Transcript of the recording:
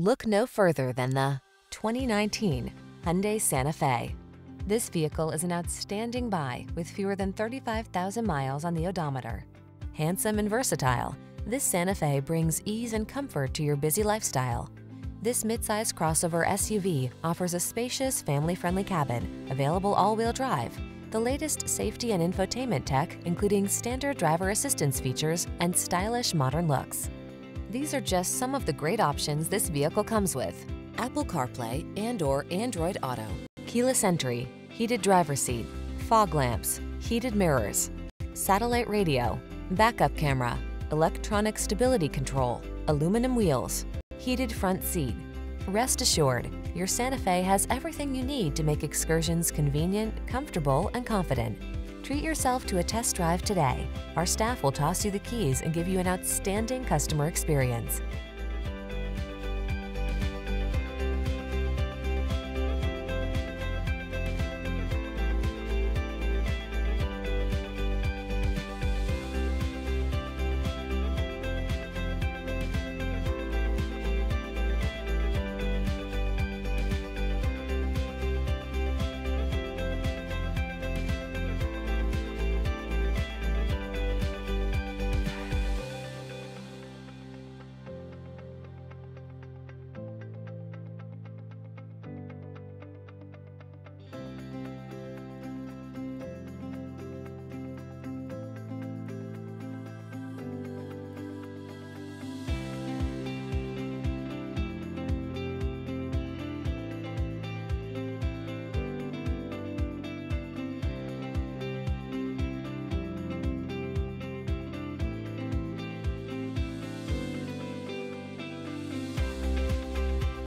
Look no further than the 2019 Hyundai Santa Fe. This vehicle is an outstanding buy with fewer than 35,000 miles on the odometer. Handsome and versatile, this Santa Fe brings ease and comfort to your busy lifestyle. This midsize crossover SUV offers a spacious, family-friendly cabin, available all-wheel drive, the latest safety and infotainment tech, including standard driver assistance features and stylish modern looks. These are just some of the great options this vehicle comes with. Apple CarPlay and or Android Auto, keyless entry, heated driver seat, fog lamps, heated mirrors, satellite radio, backup camera, electronic stability control, aluminum wheels, heated front seat. Rest assured, your Santa Fe has everything you need to make excursions convenient, comfortable, and confident. Treat yourself to a test drive today. Our staff will toss you the keys and give you an outstanding customer experience.